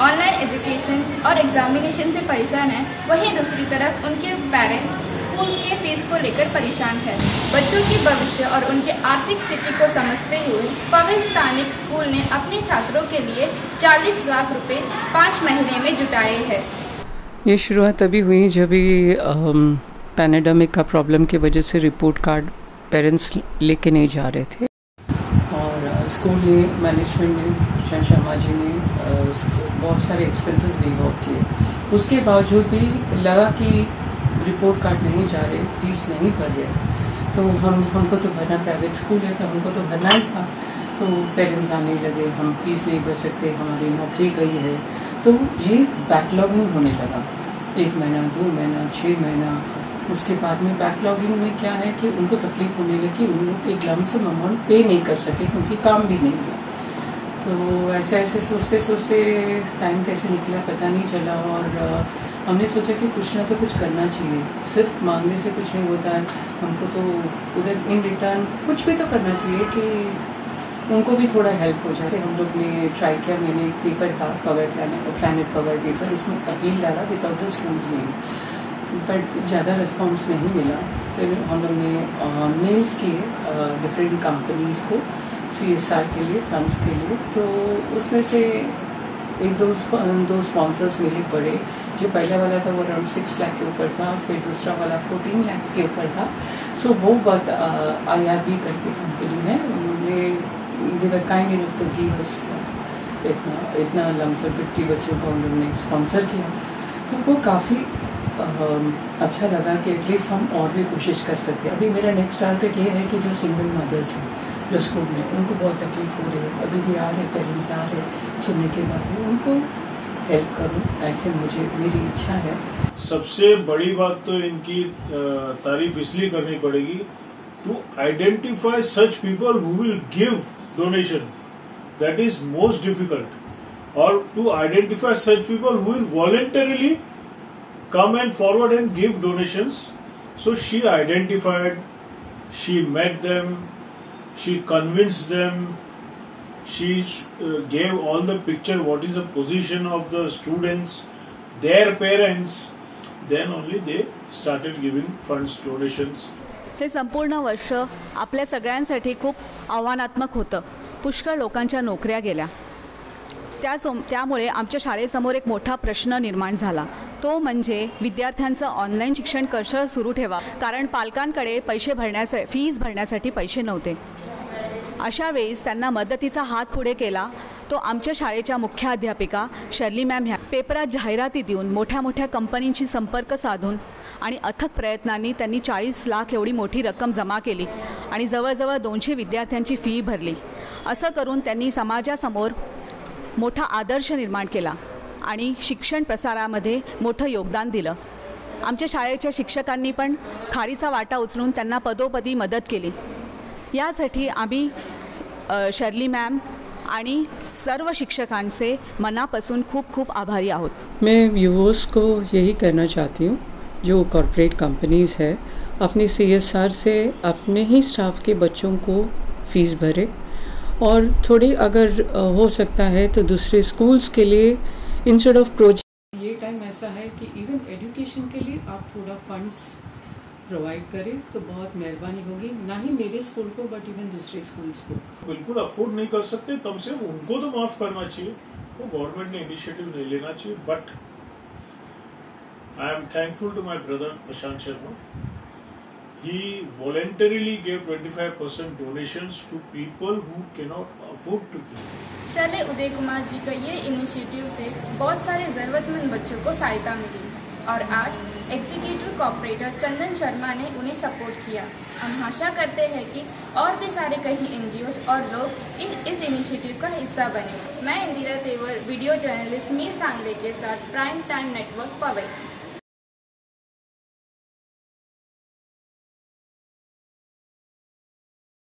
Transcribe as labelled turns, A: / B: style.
A: Online education और examination से परेशान है, वहीं दूसरी तरफ़ उनके पेरेंट्स स्कूल के फ़ीस को लेकर परेशान है। बच्चों की भविष्य और उनके आर्थिक स्थिति को समझते हुए पवे स्थानिक स्कूल ने अपने छात्रों के लिए 40 लाख रुपए पाँच महीने में जुटाए हैं।
B: ये शुरुआत तभी हुई जब पैनाडमिक का प्रॉब्लम की वजह से रिपोर्ट कार्ड पेरेंट्स लेके नहीं जा रहे थे। स्कूल ने मैनेजमेंट ने शहन शर्मा जी ने बहुत सारे एक्सपेंसेस भी वॉक किए। उसके बावजूद भी लगा कि रिपोर्ट कार्ड नहीं जा रहे फ़ीस नहीं भर रहे। तो हम, हमको तो भरना प्राइवेट स्कूल है तो हमको तो भरना ही था। तो पेरेंट्स आने लगे, हम फ़ीस नहीं भर सकते, हमारी नौकरी गई है। तो ये बैकलॉगिंग होने लगा। एक महीना, दो महीना छः महीना उसके बाद में बैकलॉगिंग में क्या है कि उनको तकलीफ़ होने लगी, उन लोग एक लमसम अमाउंट पे नहीं कर सके क्योंकि काम भी नहीं हुआ। तो ऐसे ऐसे सोचते सोचते टाइम कैसे निकला पता नहीं चला और हमने सोचा कि कुछ ना तो कुछ करना चाहिए। सिर्फ़ मांगने से कुछ नहीं होता। है हमको तो उधर इन रिटर्न कुछ भी तो करना चाहिए कि उनको भी थोड़ा हेल्प हो जाए। हम लोग ने ट्राई किया, मैंने एक पेपर था पवर प्लानट पवर पेपर उसमें अपील डाला without the schools name but ज़्यादा रिस्पॉन्स नहीं मिला। फिर हम लोग ने मेल्स किए डिफरेंट कंपनीज़ को सी एस आर के लिए फंड्स के लिए। तो उसमें से एक दो दो स्पॉन्सर्स मिले बड़े, जो पहला वाला था वो अराउंड सिक्स लाख के ऊपर था, फिर दूसरा वाला फोर्टीन लैक्स के ऊपर था। सो वो बहुत आई आर बी करके कंपनी है। उन्होंने they were kind enough to give us इतना इतना लमसम फिफ्टी बच्चों का उन्होंने स्पॉन्सर किया। तो वो काफ़ी अच्छा लगा कि एटलीस्ट हम और भी कोशिश कर सकते हैं। अभी मेरा नेक्स्ट टारगेट ये है कि जो सिंगल मदर्स हैं, जो स्कूल में, उनको बहुत तकलीफ़ हो रही है। अभी भी आ रहे पेरेंट्स आ रहे सुनने के बाद उनको हेल्प करूँ, ऐसे मुझे, मेरी इच्छा है।
C: सबसे बड़ी बात तो इनकी तारीफ़ इसलिए करनी पड़ेगी to identify such people who will give donation that is most difficult और to identify such people who will voluntarily come and forward and give donations. So she identified, she met them, she convinced them, she uh, gave all the picture what is the position of the students, their parents, then only they started giving funds, donations.
D: हे संपूर्ण वर्ष आपल्या सगळ्यांसाठी खूप आव्हानात्मक होतं पुष्कळ लोकांच्या नोकऱ्या गेल्या त्या त्यामुळे आमच्या शाळेसमोर एक मोठा प्रश्न निर्माण झाला तो म्हणजे विद्यार्थ्यांचं ऑनलाईन शिक्षण कसं सुरू ठेवा? कारण पालकांकडे पैसे भरण्याचे फीज भरण्यासाठी पैसे नव्हते. अशा वेळेस त्यांना मदतीचा हात पुढे केला. तो आमच्या शाळेच्या मुख्याध्यापिका शर्ली मॅम ह्या पेपरात जाहिराती देऊन मोठ्या मोठ्या कंपनींशी संपर्क साधून आणि अथक प्रयत्नांनी त्यांनी चाळीस लाख एवढी मोठी रक्कम जमा केली आणि जवळजवळ दोनशे विद्यार्थ्यांची फी भरली. असं करून त्यांनी समाजासमोर मोठा आदर्श निर्माण केला. आणि शिक्षण प्रसारामध्ये मोठं योगदान दिलं. आमच्या शाळेच्या शिक्षकांनी पण खारीचा वाटा उचलून त्यांना पदोपदी मदत केली. यासाठी आम्ही शर्ली मॅम आणि सर्व शिक्षकांचे मनापासून खूप खूप आभारी आहोत.
B: मैं यूवर्स को यही कहना चाहती हूँ जो कॉरपोरेट कंपनीज़ है अपनी सी एस आर से अपने ही स्टाफ के बच्चों को फीस भरे और थोड़ी अगर हो सकता है तो दूसरे स्कूल्स के लिए इंस्टेड ऑफ़ प्रोजेक्ट ये टाइम ऐसा है कि इवन एजुकेशन के लिए आप थोड़ा फंड्स प्रोवाइड करें तो बहुत मेहरबानी होगी। ना ही मेरे स्कूल को बट इवन दूसरे स्कूल्स को।
C: बिल्कुल अफोर्ड नहीं कर सकते कम से कम उनको तो माफ़ करना चाहिए। वो गवर्नमेंट ने इनिशिएटिव नहीं लेना चाहिए but I am thankful to my brother Prashant Sharma. He voluntarily gave 25% donations to people who cannot afford to give.
A: Shaile Uday Kumar ji का ये इनिशिएटिव से बहुत सारे जरूरतमंद बच्चों को सहायता है और आज एग्जीक्यूटिव कॉपरेटर चंदन शर्मा ने उन्हें सपोर्ट किया। हम आशा करते हैं कि और भी सारे कई एन और लोग इन, इस इनिशिएटिव का हिस्सा बने। मैं इंदिरा तेवर वीडियो जर्नलिस्ट मीर सांगले के साथ प्राइम टाइम नेटवर्क पवई